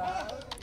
job.